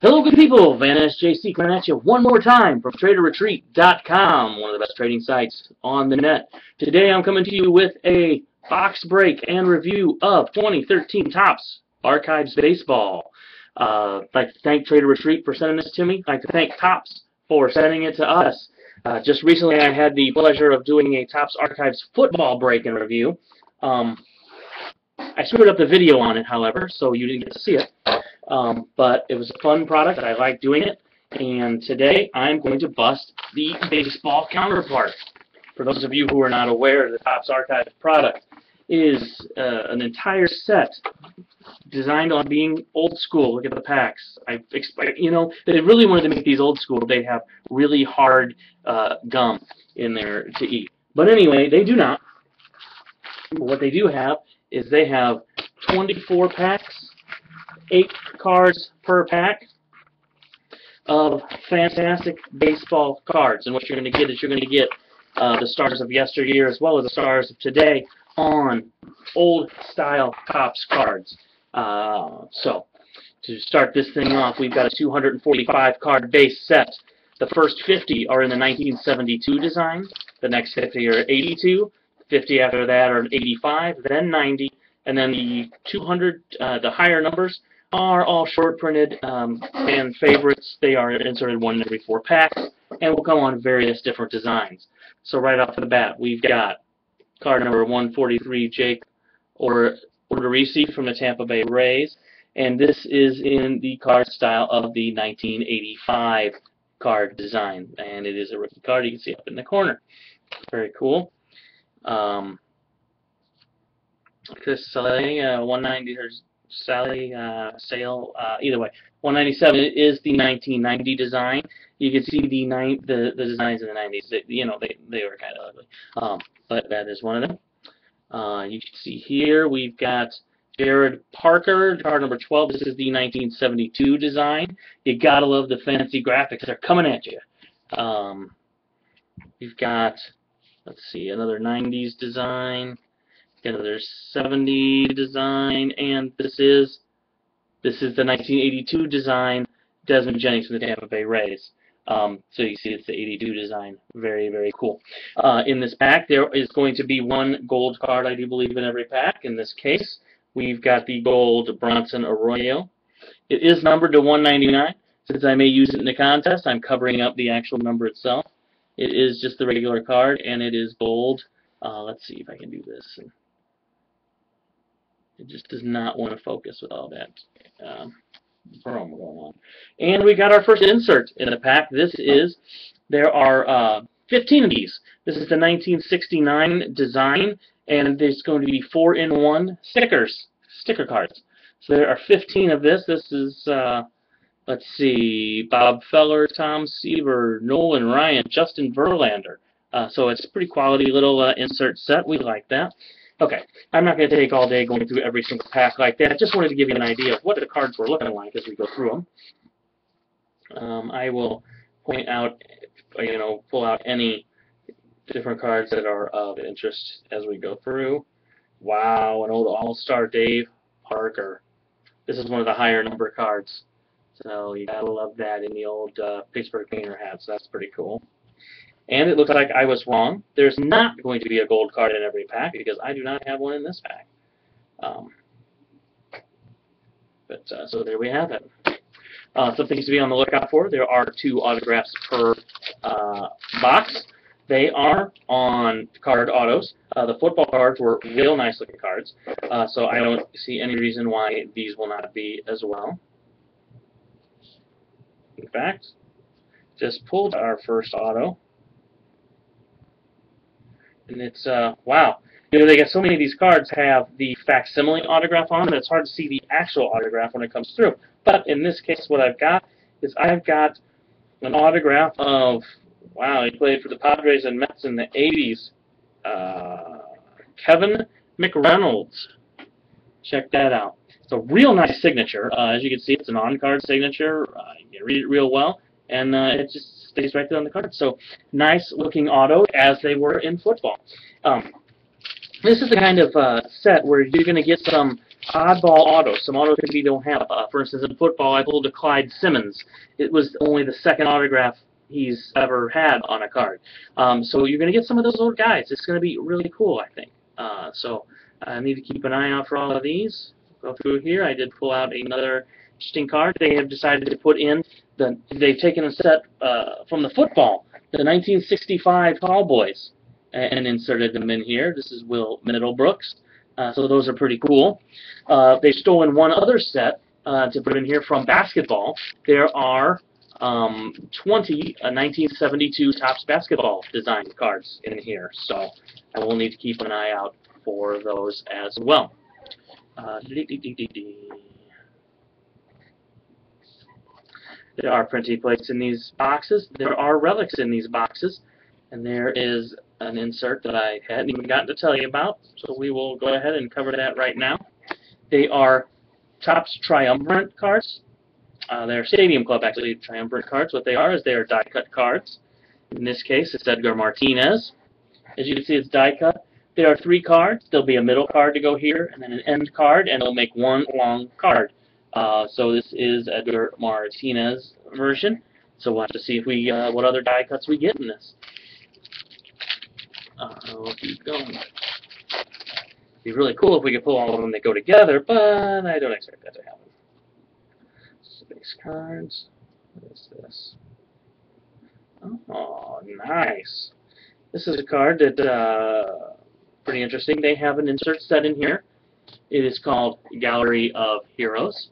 Hello, good people. Van SJC coming at you one more time from TraderRetreat.com, one of the best trading sites on the net. Today I'm coming to you with a box break and review of 2013 Topps Archives Baseball. Uh, I'd like to thank Trader Retreat for sending this to me. I'd like to thank Topps for sending it to us. Uh, just recently I had the pleasure of doing a Topps Archives football break and review. Um, I screwed up the video on it, however, so you didn't get to see it. Um, but it was a fun product. I like doing it. And today I'm going to bust the baseball counterpart. For those of you who are not aware, the Topps Archive product is uh, an entire set designed on being old school. Look at the packs. I, you know, they really wanted to make these old school. They have really hard uh, gum in there to eat. But anyway, they do not. What they do have is they have 24 packs, 8 cards per pack of fantastic baseball cards. And what you're going to get is you're going to get uh, the stars of yesteryear as well as the stars of today on old style Topps cards. Uh, so, to start this thing off, we've got a 245 card base set. The first 50 are in the 1972 design. The next 50 are 82. 50 after that are 85, then 90, and then the 200, uh, the higher numbers are all short printed um, fan favorites. They are inserted one in every four packs and will come on various different designs. So right off the bat, we've got card number 143, Jake or Odorizzi from the Tampa Bay Rays, and this is in the card style of the 1985 card design, and it is a rookie card you can see up in the corner. Very cool. Um, Chris Sally, uh, 190 or Sally uh, Sale. Uh, either way, 197 is the 1990 design. You can see the nine the, the designs in the 90s. They, you know, they they were kind of ugly, um, but that is one of them. Uh, you can see here we've got Jarrod Parker, card number 12. This is the 1972 design. You gotta love the fancy graphics. They're coming at you. Um, we've got let's see another 90s design another 70 design, and this is this is the 1982 design, Desmond Jennings from the Tampa Bay Rays. Um, so you see it's the 82 design. Very, very cool. Uh, in this pack, there is going to be one gold card, I do believe, in every pack. In this case, we've got the gold Bronson Arroyo. It is numbered to 199. Since I may use it in the contest, I'm covering up the actual number itself. It is just the regular card, and it is gold. Uh, let's see if I can do this. It just does not want to focus with all that um, going on. And we got our first insert in the pack. This is, there are uh, 15 of these. This is the 1969 design, and there's going to be 4-in-1 stickers, sticker cards. So there are 15 of this. This is, uh, let's see, Bob Feller, Tom Seaver, Nolan Ryan, Justin Verlander. Uh, so it's a pretty quality little uh, insert set. We like that. Okay, I'm not going to take all day going through every single pack like that. I Just wanted to give you an idea of what the cards were looking like as we go through them. Um, I will point out, you know, pull out any different cards that are of interest as we go through. Wow, an old All-Star Dave Parker. This is one of the higher number cards. So you gotta love that in the old uh, Pittsburgh painter hats. That's pretty cool. And it looks like I was wrong. There's not going to be a gold card in every pack because I do not have one in this pack. Um, but uh, so there we have it. Uh, some things to be on the lookout for. There are two autographs per uh, box. They are on card autos. Uh, the football cards were real nice looking cards, uh, so I don't see any reason why these will not be as well. In fact, just pulled our first auto. And it's, uh, wow. You know, they get so many of these cards have the facsimile autograph on them, it's hard to see the actual autograph when it comes through. But in this case, what I've got is I've got an autograph of, wow, he played for the Padres and Mets in the 80s, uh, Kevin McReynolds. Check that out. It's a real nice signature. Uh, as you can see, it's an on-card signature. Uh, you can read it real well, and uh, it just stays right there on the card. So nice looking auto as they were in football. Um, this is the kind of uh, set where you're going to get some oddball autos. Some autos that we don't have. Uh, for instance, in football, I pulled a Clyde Simmons. It was only the second autograph he's ever had on a card. Um, so you're going to get some of those old guys. It's going to be really cool, I think. Uh, so I need to keep an eye out for all of these. Go through here. I did pull out another interesting card. They have decided to put in the. They've taken a set uh, from the football, the 1965 Tall Boys, and inserted them in here. This is Will Middlebrooks. Uh, so those are pretty cool. Uh, they've stolen one other set uh, to put in here from basketball. There are um, 20 1972 Topps basketball design cards in here, so I will need to keep an eye out for those as well. Uh, there are printing plates in these boxes. There are relics in these boxes. And there is an insert that I hadn't even gotten to tell you about, so we will go ahead and cover that right now. They are Topps Triumvirate cards. Uh, they're Stadium Club, actually, Triumvirate cards. What they are is they are die-cut cards. In this case, it's Edgar Martinez. As you can see, it's die-cut. There are three cards. There'll be a middle card to go here, and then an end card, and it'll make one long card. Uh, so this is Edgar Martinez version. So we'll have to see if we uh, what other die cuts we get in this. Uh, we'll keep going. It'd be really cool if we could pull all of them that go together, but I don't expect that to happen. Space cards. What is this? Oh, nice. This is a card that uh, pretty interesting. They have an insert set in here. It is called Gallery of Heroes.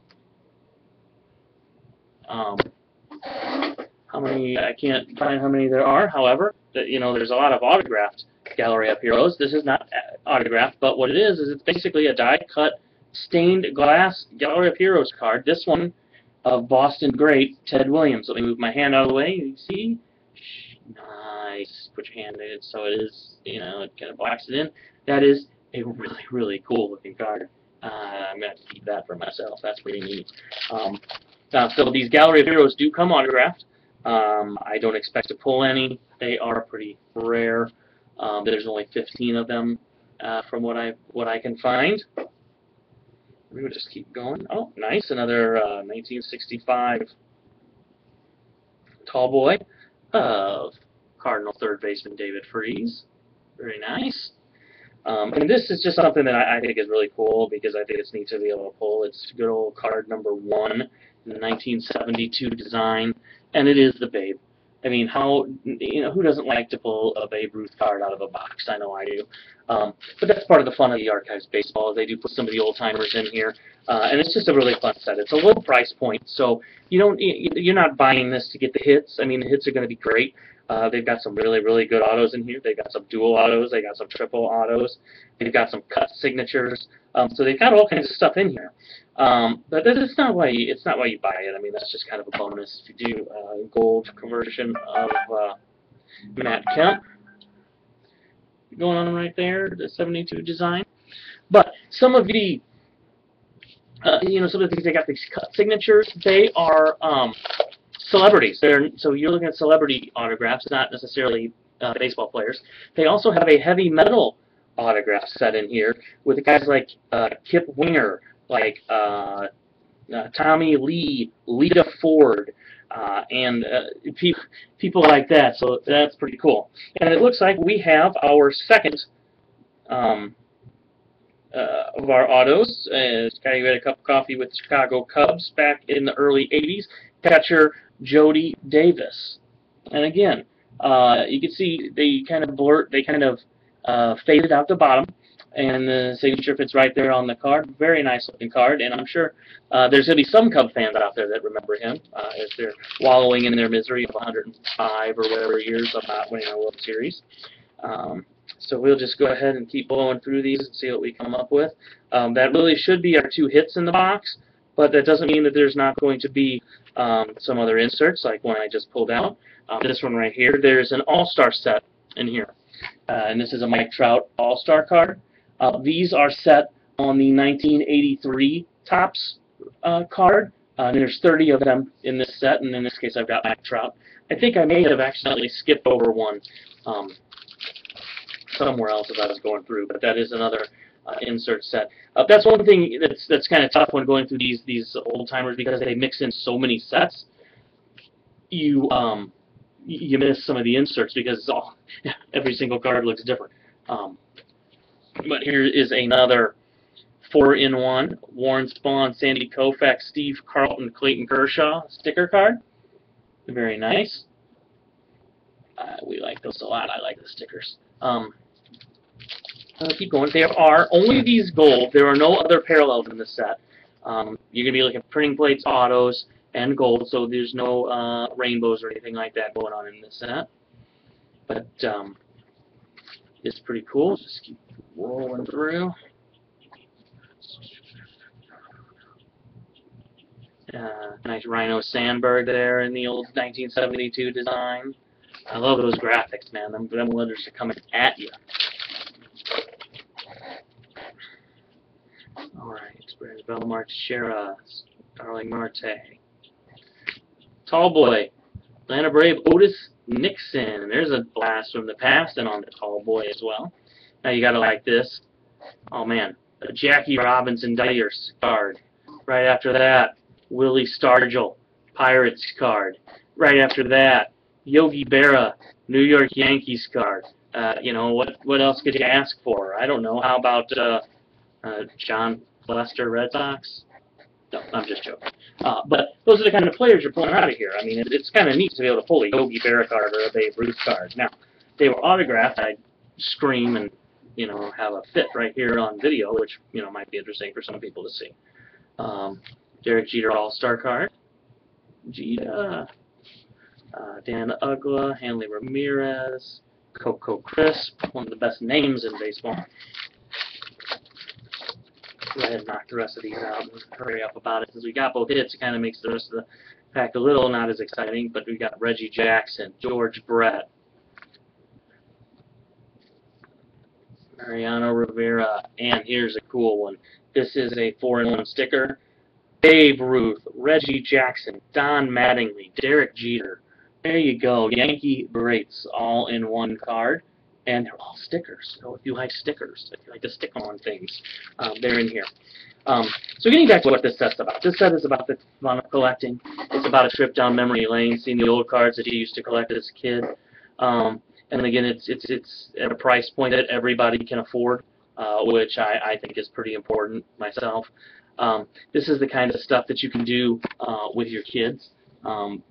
Um, how many? I can't find how many there are. However, that you know, there's a lot of autographed Gallery of Heroes. This is not uh, autographed, but what it is is it's basically a die-cut stained glass Gallery of Heroes card. This one of Boston great Ted Williams. Let me move my hand out of the way. You see? Nice. Put your hand in so it is, you know, it kind of blocks it in. That is a really, really cool looking card. Uh, I'm to keep that for myself. That's pretty neat. Um, uh, so these Gallery of Heroes do come autographed. Um, I don't expect to pull any. They are pretty rare. Um, there's only 15 of them uh, from what I what I can find. We will just keep going. Oh, nice! Another uh, 1965 tall boy of Cardinal third baseman David Freese. Very nice. Um, and this is just something that I, I, think is really cool because I think it's neat to be able to pull. It's good old card number one 1972 design, and it is the Babe. I mean, how you know who doesn't like to pull a Babe Ruth card out of a box? I know I do. Um, but that's part of the fun of the Archives baseball. They do put some of the old timers in here, uh, and it's just a really fun set. It's a low price point, so you don't you're not buying this to get the hits. I mean, the hits are going to be great. Uh, they've got some really, really good autos in here. They've got some dual autos. They got some triple autos. They've got some cut signatures. Um, so they've got all kinds of stuff in here. Um, but that's not why you, it's not why you buy it. I mean, that's just kind of a bonus if you do uh, gold conversion of uh, Matt Kemp going on right there, the 72 design. But some of the uh, you know, some of the things they got these cut signatures. They are um, celebrities. They're, so you're looking at celebrity autographs, not necessarily uh, baseball players. They also have a heavy metal autograph set in here with guys like uh, Kip Winger, like uh, uh Tommy Lee, Lita Ford, uh, and uh, pe people like that. So that's pretty cool. And it looks like we have our second um, of our autos. Uh, Scotty had a cup of coffee with Chicago Cubs back in the early 80s. Catcher Jody Davis. And again, uh, you can see they kind of blurt, they kind of uh, faded out the bottom, and the signature fits right there on the card. Very nice looking card, and I'm sure uh, there's going to be some Cub fans out there that remember him uh, as they're wallowing in their misery of 105 or whatever years of not winning a World Series. Um, so we'll just go ahead and keep blowing through these and see what we come up with. Um, that really should be our two hits in the box but that doesn't mean that there's not going to be um, some other inserts like one I just pulled out. Um, this one right here, there's an All-Star set in here. Uh, and this is a Mike Trout All-Star card. Uh, these are set on the 1983 Topps uh, card. Uh, and there's 30 of them in this set, and in this case I've got Mike Trout. I think I may have accidentally skipped over one um, somewhere else as I was going through, but that is another uh, insert set. Uh, that's one thing that's that's kind of tough when going through these these old timers because they mix in so many sets. You um you miss some of the inserts because all, every single card looks different. Um, but here is another four-in-one Warren Spahn, Sandy Koufax, Steve Carlton, Clayton Kershaw sticker card. Very nice. Uh, we like those a lot. I like the stickers. Um, I'll keep going. There are only these gold. There are no other parallels in this set. Um, you're going to be looking at printing plates, autos, and gold, so there's no uh, rainbows or anything like that going on in this set. But um, it's pretty cool. Just keep rolling through. Uh, nice Ryne Sandberg there in the old 1972 design. I love those graphics, man. Them, them letters are coming at you. Alright, Brad Belmar Teixeira, Starling Marte. Tall boy, Atlanta Brave Otis Nixon. There's a blast from the past and on the tall boy as well. Now you gotta like this. Oh man, a Jackie Robinson Dyers card. Right after that, Willie Stargell Pirates card. Right after that, Yogi Berra New York Yankees card. Uh, you know what? What else could you ask for? I don't know. How about uh, uh, Jon Lester Red Sox? No, I'm just joking. Uh, but those are the kind of players you're pulling out of here. I mean, it, it's kind of neat to be able to pull a Yogi Berra card or a Babe Ruth card. Now, they were autographed, I'd scream and you know have a fit right here on video, which you know might be interesting for some people to see. Um, Derek Jeter All-Star card. Jeter. Uh, Dan Uggla, Hanley Ramirez, Coco Crisp, one of the best names in baseball go ahead and knock the rest of these out and hurry up about it. Since we got both hits, it kind of makes the rest of the pack a little not as exciting, but we got Reggie Jackson, George Brett, Mariano Rivera, and here's a cool one. This is a 4-in-1 sticker. Babe Ruth, Reggie Jackson, Don Mattingly, Derek Jeter. There you go. Yankee greats all in one card and they're all stickers. So if you like stickers, if you like to stick on things, um, they're in here. Um, so getting back to what this set's about. This set is about the fun of collecting. It's about a trip down memory lane, seeing the old cards that you used to collect as a kid. Um, and again, it's it's it's at a price point that everybody can afford, uh, which I, I think is pretty important myself. Um, this is the kind of stuff that you can do uh, with your kids um,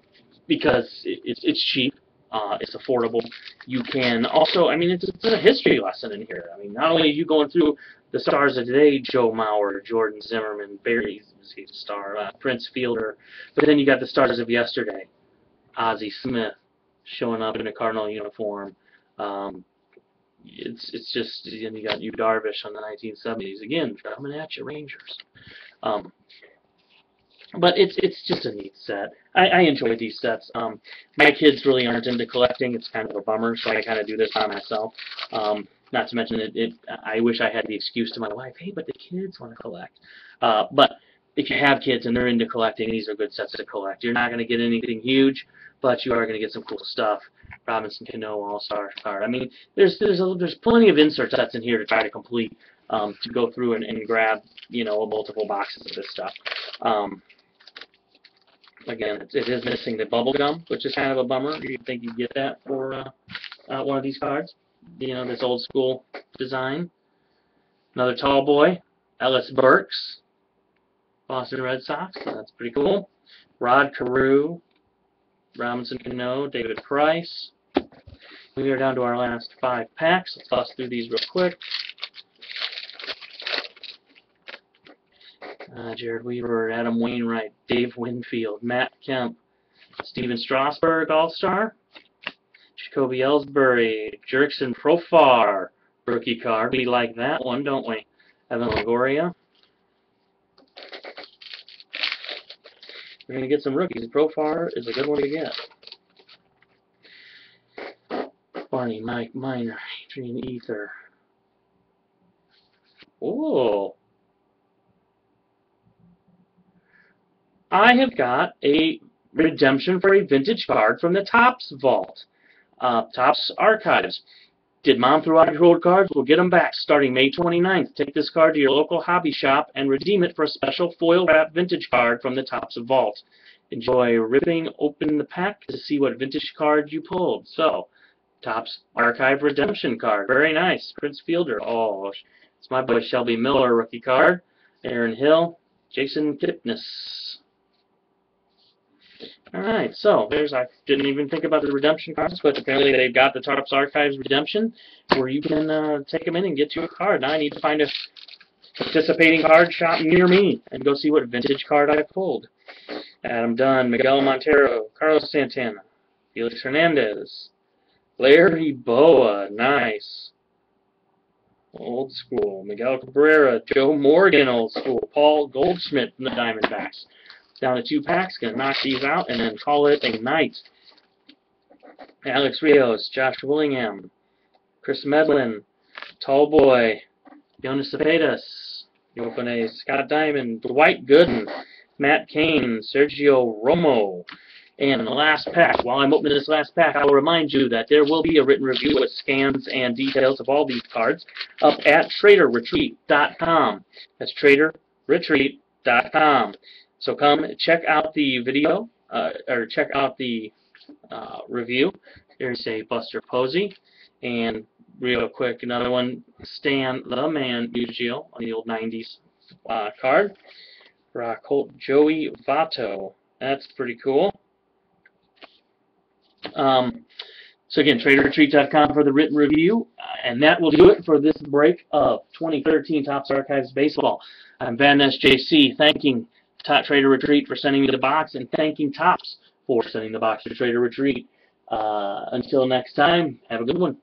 because it, it's it's cheap. Uh, it's affordable. You can also, I mean, it's, it's, a history lesson in here. I mean, not only are you going through the stars of today, Joe Mauer, Jordan Zimmermann, Barry, he's a star, uh, Prince Fielder, but then you got the stars of yesterday, Ozzie Smith showing up in a Cardinal uniform. Um, it's it's just, and you got Yu Darvish on the 1970s again coming at you, Rangers. Um, but it's it's just a neat set. I, I enjoy these sets. Um, my kids really aren't into collecting. It's kind of a bummer, so I kind of do this by myself. Um, not to mention, it, it, I wish I had the excuse to my wife, hey, but the kids want to collect. Uh, but if you have kids and they're into collecting, these are good sets to collect. You're not going to get anything huge, but you are going to get some cool stuff. Robinson Cano All-Star card. I mean, there's there's a, there's plenty of insert sets in here to try to complete um, to go through and, and grab you know multiple boxes of this stuff. Um, Again, it is missing the bubble gum, which is kind of a bummer. You'd think you'd get that for uh, uh, one of these cards. You know, this old school design. Another tall boy, Ellis Burks, Boston Red Sox. That's pretty cool. Rod Carew, Robinson Cano, David Price. We are down to our last five packs. Let's toss through these real quick. Uh, Jered Weaver, Adam Wainwright, Dave Winfield, Matt Kemp, Stephen Strasburg, All-Star, Jacoby Ellsbury, Jurickson Profar, rookie card. We like that one, don't we? Evan Longoria. We're going to get some rookies. Profar is a good one to get. Barney, Mike Minor, Adrian Ether. Oh, I have got a redemption for a vintage card from the Topps vault, uh, Topps archives. Did mom throw out your old cards? We'll get them back starting May 29th. Take this card to your local hobby shop and redeem it for a special foil wrap vintage card from the Topps Vault. Enjoy ripping open the pack to see what vintage card you pulled. So, Topps Archive Redemption card. Very nice. Prince Fielder. Oh, it's my boy Shelby Miller rookie card. Aaron Hill. Jason Kipnis. Alright, so there's, I didn't even think about the redemption cards, but apparently they've got the Topps Archives redemption where you can uh, take them in and get you a card. Now I need to find a participating card shop near me and go see what vintage card I pulled. Adam Dunn, Miguel Montero, Carlos Santana, Felix Hernandez, Larry Bowa, nice. Old school. Miguel Cabrera, Joe Morgan, old school. Paul Goldschmidt from the Diamondbacks. Down to two packs, gonna knock these out and then call it a night. Alex Rios, Josh Willingham, Kris Medlen, Tall Boy, Jonas Cepedas, Yopane, Scott Diamond, Dwight Gooden, Matt Cain, Sergio Romo. And the last pack, while I'm opening this last pack, I will remind you that there will be a written review with scans and details of all these cards up at TraderRetreat.com. That's TraderRetreat.com. So come check out the video, uh, or check out the uh, review. There's a Buster Posey, and real quick, another one, Stan the Man Musial on the old 90s uh, card. Rock Holt Joey Votto. That's pretty cool. Um, so again, TraderRetreat.com for the written review, uh, and that will do it for this break of 2013 Topps Archives Baseball. I'm Van Ness JC, thanking Top Trader Retreat for sending me the box, and thanking Topps for sending the box to Trader Retreat. Uh, until next time, have a good one.